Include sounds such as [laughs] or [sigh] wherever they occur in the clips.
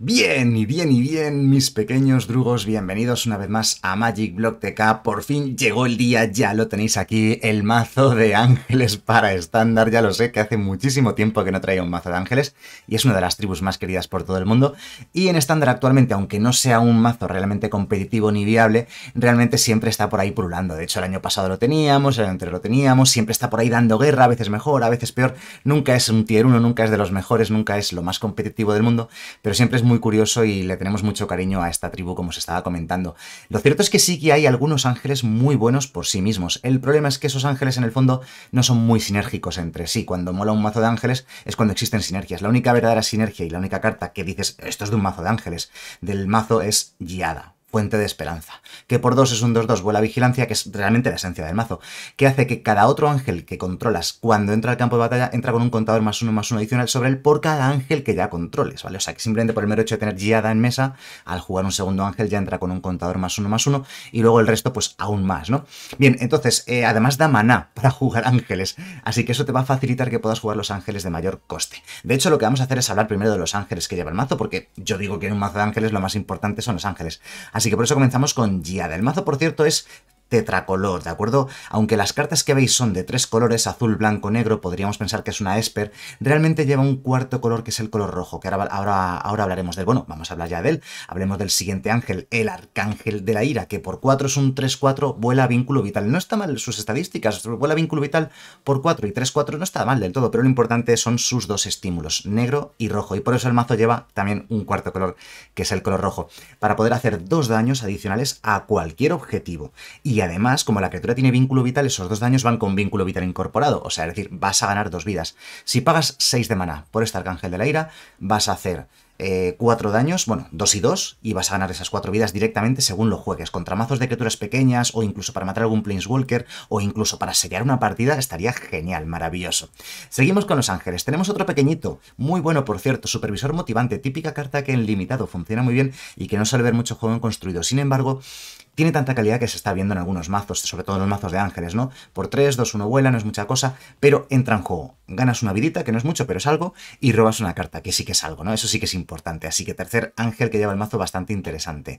Bien y bien y bien, mis pequeños drugos, bienvenidos una vez más a Magic Block TK. Por fin llegó el día, ya lo tenéis aquí, el mazo de ángeles para estándar. Ya lo sé que hace muchísimo tiempo que no traía un mazo de ángeles y es una de las tribus más queridas por todo el mundo. Y en estándar actualmente, aunque no sea un mazo realmente competitivo ni viable, realmente siempre está por ahí pululando. De hecho, el año pasado lo teníamos, el año anterior lo teníamos, siempre está por ahí dando guerra, a veces mejor, a veces peor. Nunca es un tier 1, nunca es de los mejores, nunca es lo más competitivo del mundo, pero siempre es muy curioso y le tenemos mucho cariño a esta tribu, como se estaba comentando. Lo cierto es que sí que hay algunos ángeles muy buenos por sí mismos. El problema es que esos ángeles en el fondo no son muy sinérgicos entre sí. Cuando mola un mazo de ángeles es cuando existen sinergias. La única verdadera sinergia y la única carta que dices esto es de un mazo de ángeles del mazo es Giada. Fuente de Esperanza, que por 2 es un 2-2, vuela vigilancia, que es realmente la esencia del mazo, que hace que cada otro ángel que controlas cuando entra al campo de batalla entra con un contador más uno más uno adicional sobre él por cada ángel que ya controles, ¿vale? O sea que simplemente por el mero hecho de tener guiada en mesa, al jugar un segundo ángel ya entra con un contador más uno más uno y luego el resto pues aún más, ¿no? Bien, entonces, eh, además da maná [laughs] para jugar ángeles, así que eso te va a facilitar que puedas jugar los ángeles de mayor coste. De hecho, lo que vamos a hacer es hablar primero de los ángeles que lleva el mazo, porque yo digo que en un mazo de ángeles lo más importante son los ángeles. Así que por eso comenzamos con Giada. El mazo, por cierto, es tetracolor, ¿de acuerdo? Aunque las cartas que veis son de tres colores, azul, blanco, negro, podríamos pensar que es una Esper, realmente lleva un cuarto color que es el color rojo, que ahora, ahora, ahora hablaremos del, bueno, vamos a hablar ya de él, hablemos del siguiente ángel, el Arcángel de la Ira, que por 4 es un 3-4, vuela vínculo vital. No está mal sus estadísticas, vuela vínculo vital por 4 y 3-4 no está mal del todo, pero lo importante son sus dos estímulos, negro y rojo, y por eso el mazo lleva también un cuarto color, que es el color rojo, para poder hacer dos daños adicionales a cualquier objetivo. Y y además, como la criatura tiene vínculo vital, esos dos daños van con vínculo vital incorporado. O sea, es decir, vas a ganar dos vidas. Si pagas 6 de mana por este Arcángel de la Ira, vas a hacer eh, cuatro daños, bueno, dos y dos, y vas a ganar esas cuatro vidas directamente según lo juegues. Contra mazos de criaturas pequeñas, o incluso para matar algún Planeswalker, o incluso para sellar una partida, estaría genial, maravilloso. Seguimos con los ángeles. Tenemos otro pequeñito, muy bueno por cierto, supervisor motivante, típica carta que en limitado funciona muy bien y que no suele ver mucho juego en construido. Sin embargo, tiene tanta calidad que se está viendo en algunos mazos, sobre todo en los mazos de ángeles, ¿no? Por 3, 2, 1 vuela, no es mucha cosa, pero entra en juego. Ganas una vidita, que no es mucho, pero es algo, y robas una carta, que sí que es algo, ¿no? Eso sí que es importante. Así que tercer ángel que lleva el mazo bastante interesante.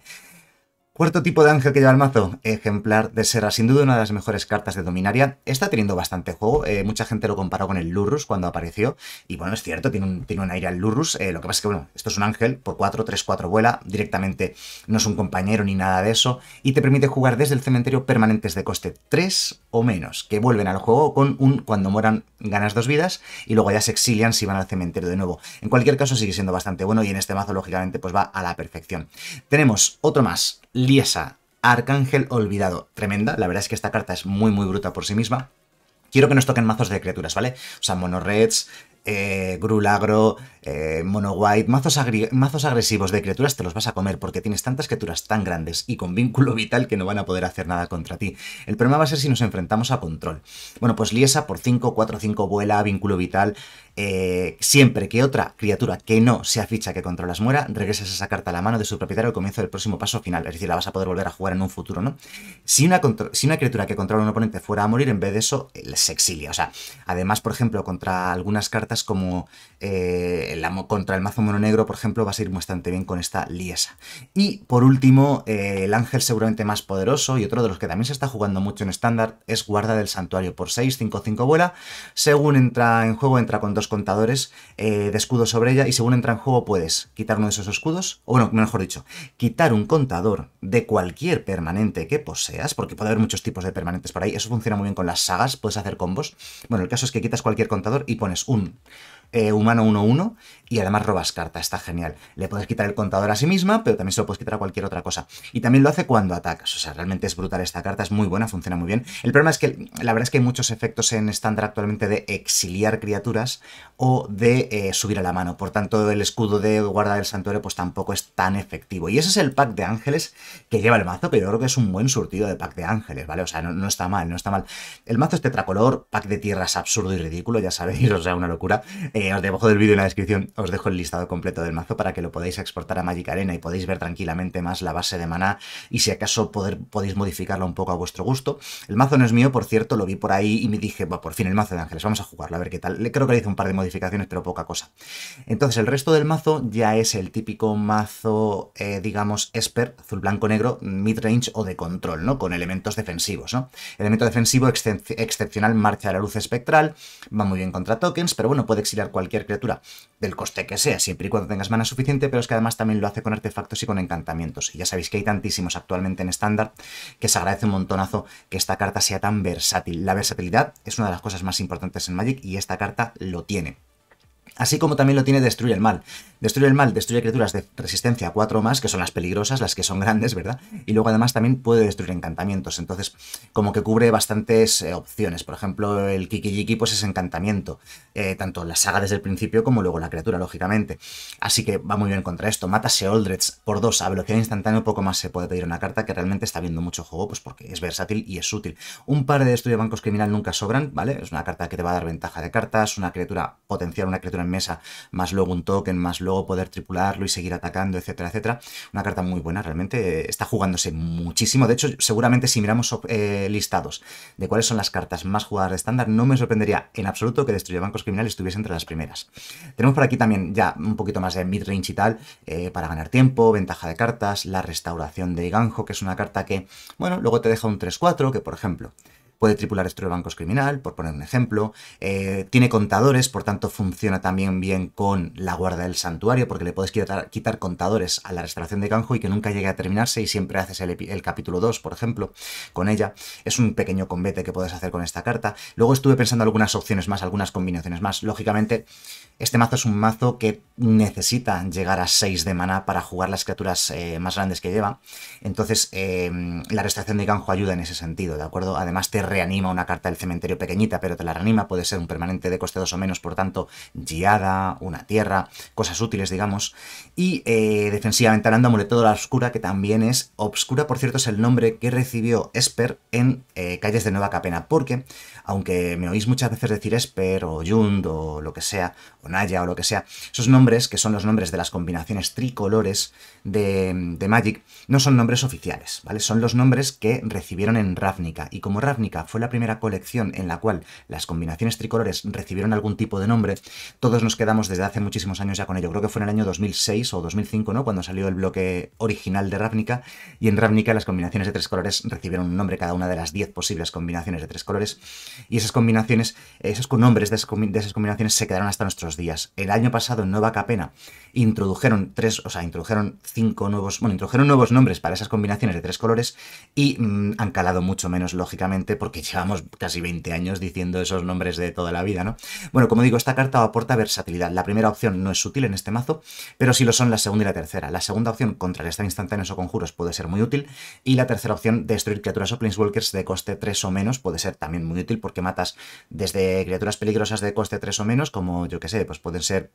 Cuarto tipo de ángel que lleva el mazo, ejemplar de Serra, sin duda una de las mejores cartas de Dominaria. Está teniendo bastante juego, eh, mucha gente lo comparó con el Lurrus cuando apareció, y bueno, es cierto, tiene un, tiene un aire al Lurrus, eh, lo que pasa es que, bueno, esto es un ángel, por 4, 3, 4 vuela, directamente no es un compañero ni nada de eso, y te permite jugar desde el cementerio permanentes de coste 3 o menos, que vuelven al juego con un cuando mueran ganas dos vidas, y luego ya se exilian si van al cementerio de nuevo. En cualquier caso sigue siendo bastante bueno, y en este mazo, lógicamente, pues va a la perfección. Tenemos otro más, Liesa, Arcángel Olvidado. Tremenda, la verdad es que esta carta es muy muy bruta por sí misma. Quiero que nos toquen mazos de criaturas, ¿vale? O sea, monoreds, eh, Grulagro, eh, Mono White, mazos, mazos, agresivos de criaturas te los vas a comer porque tienes tantas criaturas tan grandes y con vínculo vital que no van a poder hacer nada contra ti. El problema va a ser si nos enfrentamos a control. Bueno, pues Liesa por 5, 4, 5 vuela, vínculo vital. Eh, siempre que otra criatura que no sea ficha que controlas muera, regresas esa carta a la mano de su propietario al comienzo del próximo paso final. Es decir, la vas a poder volver a jugar en un futuro, ¿no? Si una, si una criatura que controla un oponente fuera a morir, en vez de eso, se exilia. O sea, además, por ejemplo, contra algunas cartas como eh, contra el mazo mono negro, por ejemplo, va a ir bastante bien con esta liesa. Y por último, eh, el ángel seguramente más poderoso y otro de los que también se está jugando mucho en estándar es guarda del santuario. Por 6, 5, 5 vuela. Según entra en juego, entra con dos contadores eh, de escudos sobre ella y según entra en juego puedes quitar uno de esos escudos, o bueno, mejor dicho, quitar un contador de cualquier permanente que poseas, porque puede haber muchos tipos de permanentes por ahí. Eso funciona muy bien con las sagas, puedes hacer combos. Bueno, el caso es que quitas cualquier contador y pones un eh, humano 1-1 y además robas carta, está genial. Le puedes quitar el contador a sí misma, pero también se lo puedes quitar a cualquier otra cosa. Y también lo hace cuando atacas, o sea, realmente es brutal esta carta, es muy buena, funciona muy bien. El problema es que la verdad es que hay muchos efectos en estándar actualmente de exiliar criaturas o de eh, subir a la mano, por tanto el escudo de guarda del santuario pues tampoco es tan efectivo. Y ese es el pack de ángeles que lleva el mazo, pero yo creo que es un buen surtido de pack de ángeles, ¿vale? O sea, no, está mal, no está mal. El mazo es tetracolor, pack de tierras absurdo y ridículo, ya sabéis, [laughs] o sea, una locura. Debajo del vídeo en la descripción os dejo el listado completo del mazo para que lo podáis exportar a Magic Arena y podéis ver tranquilamente más la base de maná y si acaso podéis modificarlo un poco a vuestro gusto. El mazo no es mío, por cierto, lo vi por ahí y me dije, va, por fin el mazo de ángeles, vamos a jugarlo, a ver qué tal. Creo que le hice un par de modificaciones, pero poca cosa. Entonces el resto del mazo ya es el típico mazo, eh, digamos, esper, azul, blanco, negro, midrange o de control, ¿no? Con elementos defensivos, ¿no? Elemento defensivo excepcional, marcha de la luz espectral, va muy bien contra tokens, pero bueno, puede exiliar cualquier criatura del coste que sea, siempre y cuando tengas mana suficiente, pero es que además también lo hace con artefactos y con encantamientos. Y ya sabéis que hay tantísimos actualmente en estándar que se agradece un montonazo que esta carta sea tan versátil. La versatilidad es una de las cosas más importantes en Magic y esta carta lo tiene. Así como también lo tiene Destruye el Mal. Destruye el Mal destruye criaturas de resistencia 4 más, que son las peligrosas, las que son grandes, ¿verdad? Y luego además también puede destruir encantamientos. Entonces, como que cubre bastantes eh, opciones. Por ejemplo, el Kikijiki pues es encantamiento. Eh, tanto la saga desde el principio como luego la criatura, lógicamente. Así que va muy bien contra esto. Mata Seoldreds por 2 a velocidad instantánea, poco más se puede pedir una carta que realmente está viendo mucho juego, pues porque es versátil y es útil. Un par de Destruye Bancos Criminal nunca sobran, ¿vale? Es una carta que te va a dar ventaja de cartas, una criatura potencial, una criatura mesa, más luego un token, más luego poder tripularlo y seguir atacando, etcétera, etcétera. Una carta muy buena, realmente está jugándose muchísimo. De hecho, seguramente si miramos eh, listados de cuáles son las cartas más jugadas de estándar, no me sorprendería en absoluto que Destruye Bancos Criminales estuviese entre las primeras. Tenemos por aquí también ya un poquito más de mid-range y tal, eh, para ganar tiempo, ventaja de cartas, la restauración de Ganjo, que es una carta que, bueno, luego te deja un 3-4, que por ejemplo, puede tripular esto de bancos criminal, por poner un ejemplo. Eh, tiene contadores, por tanto funciona también bien con la guarda del santuario, porque le puedes quitar, quitar contadores a la restauración de Ganjo y que nunca llegue a terminarse y siempre haces el, capítulo 2, por ejemplo, con ella. Es un pequeño combate que puedes hacer con esta carta. Luego estuve pensando algunas opciones más, algunas combinaciones más. Lógicamente, este mazo es un mazo que necesita llegar a 6 de mana para jugar las criaturas eh, más grandes que lleva. Entonces, eh, la restauración de Ganjo ayuda en ese sentido, ¿de acuerdo? Además, te reanima una carta del cementerio pequeñita, pero te la reanima, puede ser un permanente de coste 2 o menos, por tanto, guiada, una tierra, cosas útiles, digamos. Y eh, defensivamente hablando, Amuleto de la Oscura, que también es Obscura, por cierto, es el nombre que recibió Esper en Calles de Nueva Capena, porque, aunque me oís muchas veces decir Esper o Jund o lo que sea, Naya o lo que sea, esos nombres, que son los nombres de las combinaciones tricolores de, de, Magic, no son nombres oficiales, ¿vale? Son los nombres que recibieron en Ravnica. Y como Ravnica fue la primera colección en la cual las combinaciones tricolores recibieron algún tipo de nombre, todos nos quedamos desde hace muchísimos años ya con ello. Creo que fue en el año 2006 o 2005, ¿no? Cuando salió el bloque original de Ravnica. Y en Ravnica las combinaciones de tres colores recibieron un nombre cada una de las 10 posibles combinaciones de tres colores. Y esas combinaciones, esos nombres de esas combinaciones se quedaron hasta nuestros días. El año pasado en Nueva Capena introdujeron tres, o sea, introdujeron cinco nuevos, bueno, introdujeron nuevos nombres para esas combinaciones de tres colores y mm, han calado mucho menos, lógicamente, llevamos casi 20 años diciendo esos nombres de toda la vida, ¿no? Bueno, como digo, esta carta aporta versatilidad. La primera opción no es útil en este mazo, pero sí lo son la segunda y la tercera. La segunda opción, contra el instantáneos o conjuros, puede ser muy útil, y la tercera opción, destruir criaturas o planeswalkers de coste 3 o menos, puede ser también muy útil porque matas desde criaturas peligrosas de coste 3 o menos, como yo que sé, pues pueden ser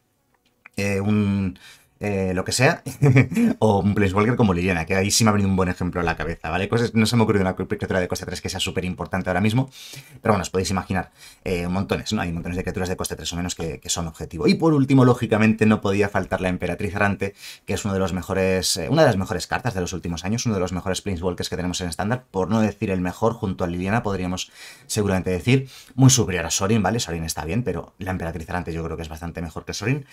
eh, un eh, lo que sea, [laughs] o un Planeswalker como Liliana, que ahí sí me ha venido un buen ejemplo a la cabeza, ¿vale? Cosas, no se me ha ocurrido una criatura de coste 3 que sea súper importante ahora mismo, pero bueno, os podéis imaginar eh, montones, ¿no? Hay montones de criaturas de coste 3 o menos que, son objetivo. Y por último, lógicamente, no podía faltar la Emperatriz Errante, que es uno de los mejores, eh, una de las mejores cartas de los últimos años, uno de los mejores Planeswalkers que tenemos en estándar, por no decir el mejor, junto a Liliana, podríamos seguramente decir, muy superior a Sorin, ¿vale? Sorin está bien, pero la Emperatriz Errante yo creo que es bastante mejor que Sorin.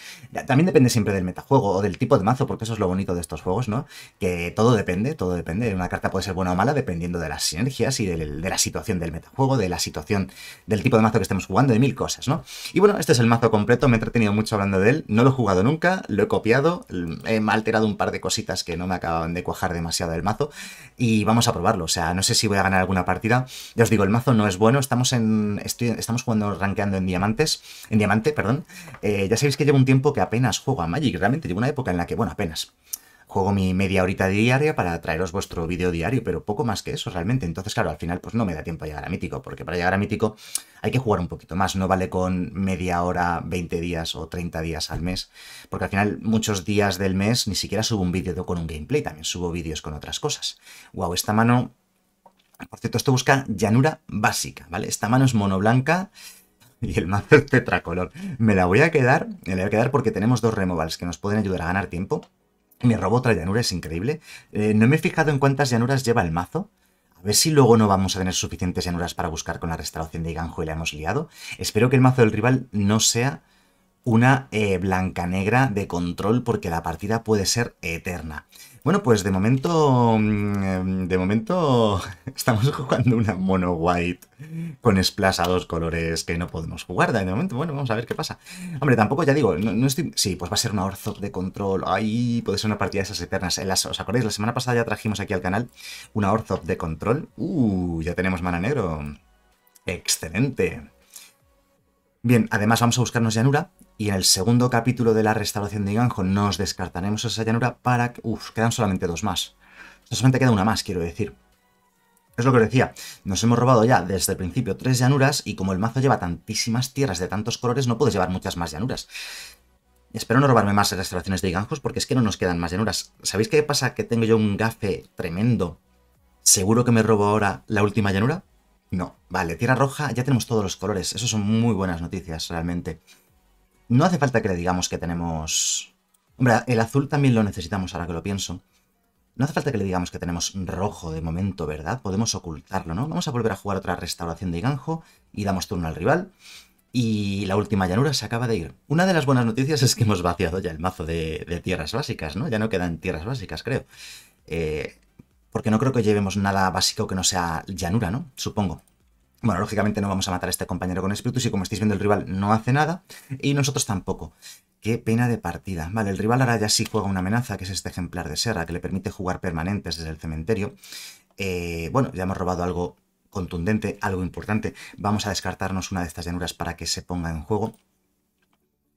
También depende siempre del metajuego del tipo de mazo, porque eso es lo bonito de estos juegos, ¿no? Que todo depende, todo depende. Una carta puede ser buena o mala dependiendo de las sinergias y de, la situación del metajuego, de la situación del tipo de mazo que estemos jugando, de mil cosas, ¿no? Y bueno, este es el mazo completo, me he entretenido mucho hablando de él, no lo he jugado nunca, lo he copiado, he alterado un par de cositas que no me acaban de cuajar demasiado del mazo y vamos a probarlo, o sea, no sé si voy a ganar alguna partida. Ya os digo, el mazo no es bueno, estamos en estamos jugando rankeando en diamantes, en diamante, perdón. Eh, ya sabéis que llevo un tiempo que apenas juego a Magic, realmente llevo una época en la que, bueno, apenas. Juego mi media horita diaria para traeros vuestro vídeo diario, pero poco más que eso realmente. Entonces, claro, al final pues no me da tiempo a llegar a Mítico, porque para llegar a Mítico hay que jugar un poquito más. No vale con media hora, 20 días o 30 días al mes, porque al final muchos días del mes ni siquiera subo un vídeo con un gameplay, también subo vídeos con otras cosas. Wow, esta mano... Por cierto, esto busca llanura básica, ¿vale? Esta mano es mono blanca [laughs] y el mazo tetracolor. Me la voy a quedar, me la voy a quedar porque tenemos dos removals que nos pueden ayudar a ganar tiempo. Me robo otra llanura, es increíble. Eh, no me he fijado en cuántas llanuras lleva el mazo. A ver si luego no vamos a tener suficientes llanuras para buscar con la restauración de Ganjo y la hemos liado. Espero que el mazo del rival no sea una eh, blanca negra de control porque la partida puede ser eterna. Bueno, pues de momento. Mm, de momento. [laughs] Estamos jugando una mono white con splash a dos colores que no podemos jugar. De momento, bueno, vamos a ver qué pasa. Hombre, tampoco ya digo, no, estoy. Sí, pues va a ser una Orzhov de control. Ahí puede ser una partida de esas eternas. ¿Os acordáis? La semana pasada ya trajimos aquí al canal una Orzhov de control. Uh, ya tenemos mana negro. Excelente. Bien, además vamos a buscarnos llanura y en el segundo capítulo de la restauración de Ganjo nos descartaremos esa llanura para que... Uf, quedan solamente dos más. Solamente queda una más, quiero decir. Es lo que os decía, nos hemos robado ya desde el principio tres llanuras y como el mazo lleva tantísimas tierras de tantos colores, no puedes llevar muchas más llanuras. Espero no robarme más restauraciones de ganjos porque es que no nos quedan más llanuras. ¿Sabéis qué pasa? Que tengo yo un gafe tremendo. ¿Seguro que me robo ahora la última llanura? No. Vale, tierra roja, ya tenemos todos los colores. Eso son muy buenas noticias, realmente. No hace falta que le digamos que tenemos... Hombre, el azul también lo necesitamos ahora que lo pienso. No hace falta que le digamos que tenemos rojo de momento, ¿verdad? Podemos ocultarlo, ¿no? Vamos a volver a jugar otra restauración de Ganjo y damos turno al rival. Y la última llanura se acaba de ir. Una de las buenas noticias es que hemos vaciado ya el mazo de, tierras básicas, ¿no? Ya no quedan tierras básicas, creo. Eh, porque no creo que llevemos nada básico que no sea llanura, ¿no? Supongo. Bueno, lógicamente no vamos a matar a este compañero con espíritus y como estáis viendo el rival no hace nada y nosotros tampoco. Qué pena de partida. Vale, el rival ahora ya sí juega una amenaza, que es este ejemplar de Serra, que le permite jugar permanentes desde el cementerio. Eh, bueno, ya hemos robado algo contundente, algo importante. Vamos a descartarnos una de estas llanuras para que se ponga en juego.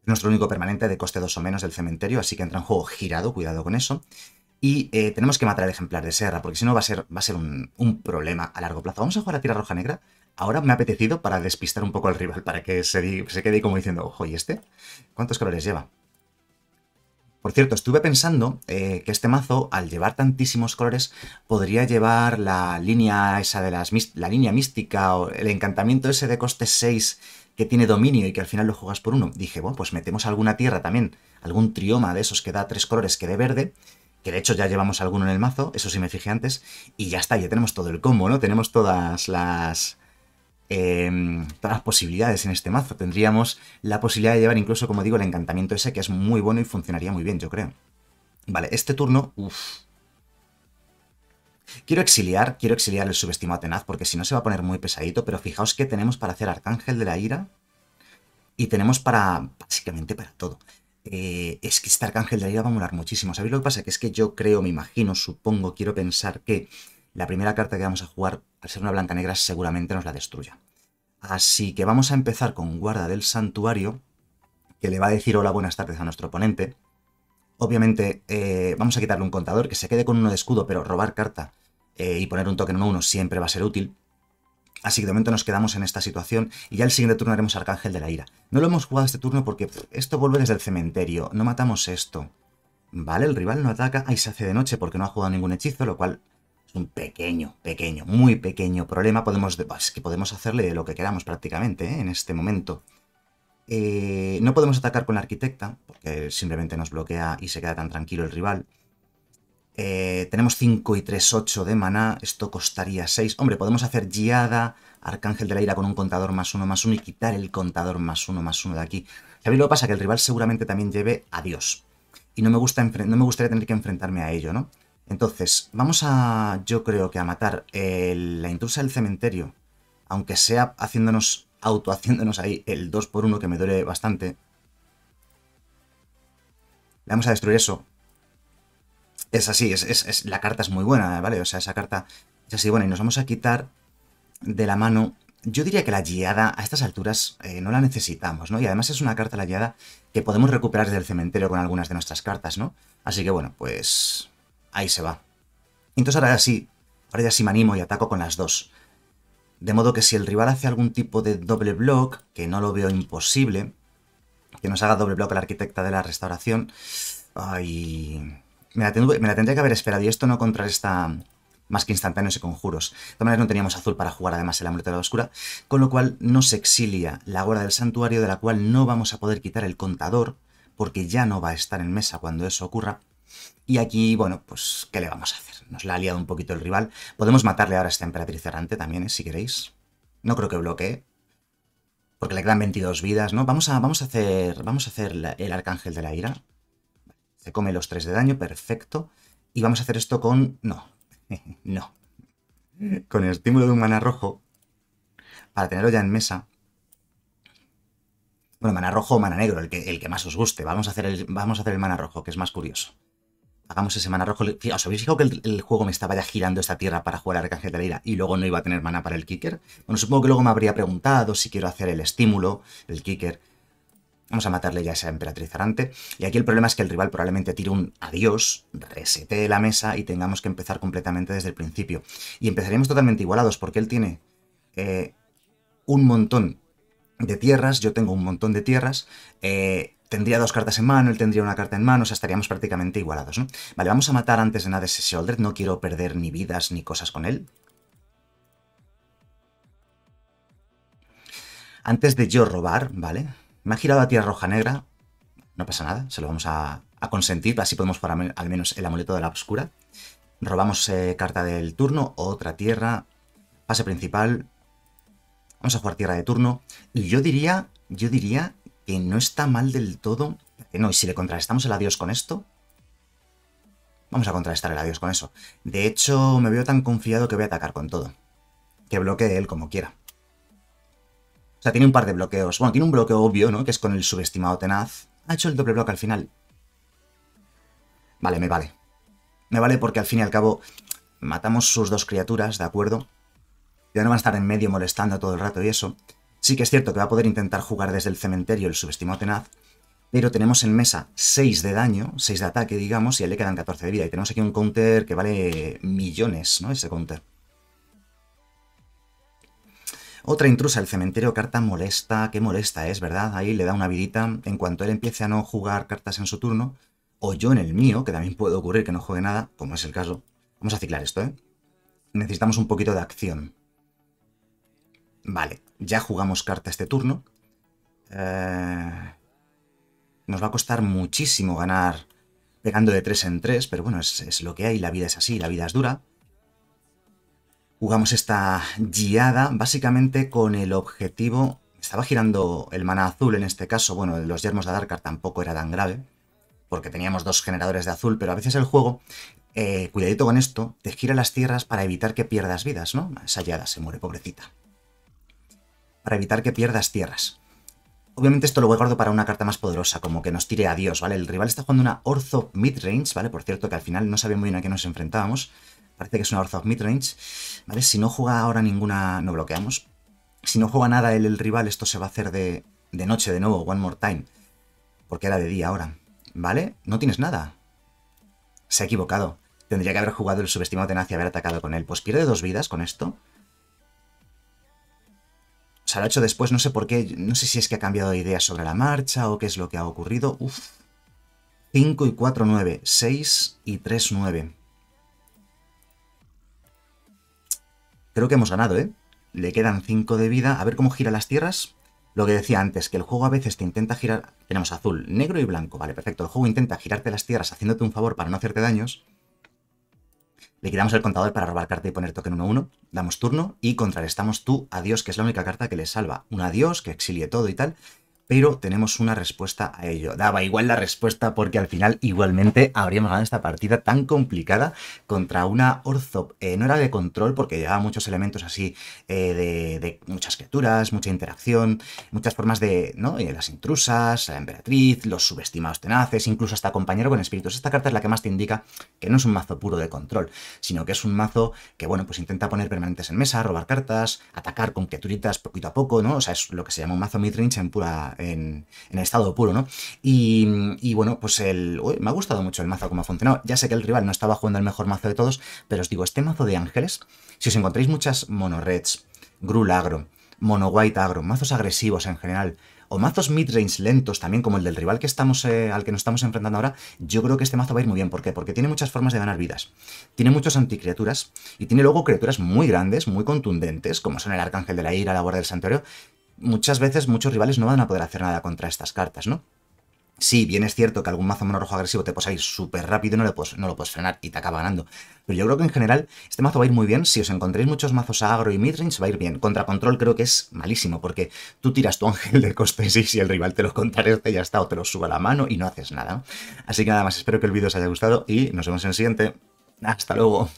Nuestro único permanente de coste 2 o menos del cementerio, así que entra en juego girado, cuidado con eso. Y eh, tenemos que matar al ejemplar de Serra, porque si no va a ser, va a ser un, un, problema a largo plazo. Vamos a jugar a tira roja negra ahora me ha apetecido para despistar un poco al rival, para que se, se quede como diciendo, ojo, ¿y este? ¿Cuántos colores lleva? Por cierto, estuve pensando eh, que este mazo, al llevar tantísimos colores, podría llevar la línea esa de las la línea mística o el encantamiento ese de coste 6 que tiene dominio y que al final lo juegas por uno. Dije, bueno, pues metemos alguna tierra también, algún trioma de esos que da tres colores que de verde, que de hecho ya llevamos alguno en el mazo, eso sí me fijé antes, y ya está, ya tenemos todo el combo, ¿no? Tenemos todas las Em, todas las posibilidades en este mazo. Tendríamos la posibilidad de llevar incluso, como digo, el encantamiento ese, que es muy bueno y funcionaría muy bien, yo creo. Vale, este turno... Uf. Quiero exiliar, quiero exiliar el subestimado tenaz, porque si no se va a poner muy pesadito, pero fijaos que tenemos para hacer Arcángel de la Ira y tenemos para... básicamente para todo. Eh, es que este Arcángel de la Ira va a molar muchísimo. ¿Sabéis lo que pasa? Que es que yo creo, me imagino, supongo, quiero pensar que la primera carta que vamos a jugar, al ser una blanca negra, seguramente nos la destruya. Así que vamos a empezar con Guarda del Santuario, que le va a decir hola, buenas tardes a nuestro oponente. Obviamente eh, vamos a quitarle un contador, que se quede con uno de escudo, pero robar carta eh, y poner un token 1-1 siempre va a ser útil. Así que de momento nos quedamos en esta situación y ya el siguiente turno haremos Arcángel de la Ira. No lo hemos jugado este turno porque esto vuelve desde el cementerio, no matamos esto. Vale, el rival no ataca, ahí se hace de noche porque no ha jugado ningún hechizo, lo cual un pequeño, pequeño, muy pequeño problema. Podemos, es que podemos hacerle lo que queramos prácticamente ¿eh? en este momento. Eh, no podemos atacar con la arquitecta, porque simplemente nos bloquea y se queda tan tranquilo el rival. Eh, tenemos 5 y 3, 8 de maná, esto costaría 6. Hombre, podemos hacer Giada, Arcángel de la Ira con un contador más 1 más 1 y quitar el contador más 1 más 1 de aquí. ¿Sabéis lo que pasa? Que el rival seguramente también lleve a Dios. Y no me, gusta no me gustaría tener que enfrentarme a ello, ¿no? Entonces, vamos a, yo creo que a matar la intrusa del cementerio, aunque sea haciéndonos, auto haciéndonos ahí el 2 por 1 que me duele bastante. Le vamos a destruir eso. Es así, es, la carta es muy buena, ¿vale? O sea, esa carta es así buena. Y nos vamos a quitar de la mano... Yo diría que la guiada a estas alturas eh, no la necesitamos, ¿no? Y además es una carta la guiada que podemos recuperar desde el cementerio con algunas de nuestras cartas, ¿no? Así que bueno, pues ahí se va. Entonces ahora sí, ahora ya sí me animo y ataco con las dos. De modo que si el rival hace algún tipo de doble block, que no lo veo imposible, que nos haga doble block la arquitecta de la restauración, ay, me la, tendría que haber esperado y esto no contrarresta, más que instantáneos y conjuros. De todas maneras no teníamos azul para jugar además el amuleto de la oscura, con lo cual nos exilia la hora del santuario de la cual no vamos a poder quitar el contador, porque ya no va a estar en mesa cuando eso ocurra. Y aquí, bueno, pues, ¿qué le vamos a hacer? Nos la ha liado un poquito el rival. Podemos matarle ahora a esta emperatriz errante también, ¿eh? si queréis. No creo que bloquee. Porque le quedan 22 vidas, ¿no? Vamos a, vamos a hacer, vamos a hacer el arcángel de la ira. Se come los 3 de daño, perfecto. Y vamos a hacer esto con... No, [laughs] no. Con el estímulo de un mana rojo, para tenerlo ya en mesa. Bueno, mana rojo o mana negro, el que, el que más os guste. Vamos a, hacer el, vamos a hacer el mana rojo, que es más curioso. Hagamos ese mana rojo. ¿Os habéis fijado que el, juego me estaba ya girando esta tierra para jugar a Arcángel de la Ira y luego no iba a tener mana para el kicker? Bueno, supongo que luego me habría preguntado si quiero hacer el estímulo, el kicker. Vamos a matarle ya a esa emperatriz arante. Y aquí el problema es que el rival probablemente tire un adiós, resete la mesa y tengamos que empezar completamente desde el principio. Y empezaríamos totalmente igualados porque él tiene eh, un montón de tierras, yo tengo un montón de tierras. Eh, tendría dos cartas en mano, él tendría una carta en mano, o sea, estaríamos prácticamente igualados, ¿no? Vale, vamos a matar antes de nada ese Shoulder, no quiero perder ni vidas ni cosas con él. Antes de yo robar, ¿vale? Me ha girado a tierra roja negra, no pasa nada, se lo vamos a, consentir, así podemos jugar al menos el amuleto de la oscura. Robamos eh, carta del turno, otra tierra, pase principal, vamos a jugar tierra de turno, y yo diría, yo diría que no está mal del todo. No, y si le contrarrestamos el adiós con esto, vamos a contrarrestar el adiós con eso. De hecho, me veo tan confiado que voy a atacar con todo. Que bloquee él como quiera. O sea, tiene un par de bloqueos. Bueno, tiene un bloqueo obvio, ¿no? Que es con el subestimado tenaz. Ha hecho el doble bloque al final. Vale, me vale. Me vale porque al fin y al cabo matamos sus dos criaturas, ¿de acuerdo? Ya no van a estar en medio molestando todo el rato y eso. Sí que es cierto que va a poder intentar jugar desde el cementerio el subestimado tenaz, pero tenemos en mesa 6 de daño, 6 de ataque, digamos, y a él le quedan 14 de vida. Y tenemos aquí un counter que vale millones, ¿no? Ese counter. Otra intrusa, el cementerio, carta molesta, qué molesta es, ¿verdad? Ahí le da una vidita. En cuanto él empiece a no jugar cartas en su turno, o yo en el mío, que también puede ocurrir que no juegue nada, como es el caso. Vamos a ciclar esto, ¿eh? Necesitamos un poquito de acción. Vale, ya jugamos carta este turno. Eh, nos va a costar muchísimo ganar pegando de 3 en 3, pero bueno, es, lo que hay, la vida es así, la vida es dura. Jugamos esta guiada básicamente con el objetivo... Estaba girando el mana azul en este caso, bueno, los yermos de Adarkar tampoco era tan grave, porque teníamos dos generadores de azul, pero a veces el juego, eh, cuidadito con esto, te gira las tierras para evitar que pierdas vidas, ¿no? Esa guiada se muere, pobrecita para evitar que pierdas tierras. Obviamente esto lo guardo para una carta más poderosa, como que nos tire adiós, ¿vale? El rival está jugando una Ortho Midrange, ¿vale? Por cierto, que al final no sabía muy bien a qué nos enfrentábamos. Parece que es una Ortho Midrange, ¿vale? Si no juega ahora ninguna... no bloqueamos. Si no juega nada el, el rival, esto se va a hacer de, de noche de nuevo, one more time. Porque era de día ahora, ¿vale? No tienes nada. Se ha equivocado. Tendría que haber jugado el subestimado tenaz y haber atacado con él. Pues pierde dos vidas con esto. O sea, lo ha hecho después, no sé por qué, no sé si es que ha cambiado de idea sobre la marcha o qué es lo que ha ocurrido. Uf. 5 y 4, 9. 6 y 3, 9. Creo que hemos ganado, ¿eh? Le quedan 5 de vida. A ver cómo gira las tierras. Lo que decía antes, que el juego a veces te intenta girar... Tenemos azul, negro y blanco. Vale, perfecto. El juego intenta girarte las tierras haciéndote un favor para no hacerte daños. Le quitamos el contador para robar carta y poner token 1-1. Damos turno y contrarrestamos tu adiós, que es la única carta que le salva. Un adiós, que exilie todo y tal pero tenemos una respuesta a ello. Daba igual la respuesta porque al final igualmente habríamos ganado esta partida tan complicada contra una Orzop. Eh, no era de control porque llevaba muchos elementos así eh, de, muchas criaturas, mucha interacción, muchas formas de, ¿no? Eh, las intrusas, la emperatriz, los subestimados tenaces, incluso hasta compañero con espíritus. Esta carta es la que más te indica que no es un mazo puro de control, sino que es un mazo que, bueno, pues intenta poner permanentes en mesa, robar cartas, atacar con criaturitas poquito a poco, ¿no? O sea, es lo que se llama un mazo midrange en pura en, estado puro, ¿no? Y, bueno, pues el, me ha gustado mucho el mazo como ha funcionado. Ya sé que el rival no estaba jugando el mejor mazo de todos, pero os digo, este mazo de ángeles, si os encontráis muchas mono reds, grul agro, mono white agro, mazos agresivos en general, o mazos midrange lentos también, como el del rival que estamos, eh, al que nos estamos enfrentando ahora, yo creo que este mazo va a ir muy bien. ¿Por qué? Porque tiene muchas formas de ganar vidas. Tiene muchos anticriaturas y tiene luego criaturas muy grandes, muy contundentes, como son el Arcángel de la Ira, la Guardia del Santuario. Muchas veces muchos rivales no van a poder hacer nada contra estas cartas, ¿no? Sí, bien es cierto que algún mazo mono rojo agresivo te puede salir súper rápido y no, no lo puedes frenar y te acaba ganando. Pero yo creo que en general este mazo va a ir muy bien. Si os encontréis muchos mazos agro y midrange, va a ir bien. Contra control creo que es malísimo, porque tú tiras tu ángel de coste 6 y el rival te lo contrarresta y ya está, o te lo sube a la mano y no haces nada. Así que nada más, espero que el vídeo os haya gustado y nos vemos en el siguiente. Hasta luego.